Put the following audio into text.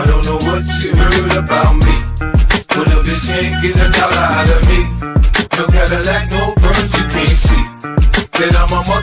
I don't know what you heard about me. But a bitch can't get a dollar out of me. No Cadillac, no perms, you can't see. That I'm a mother.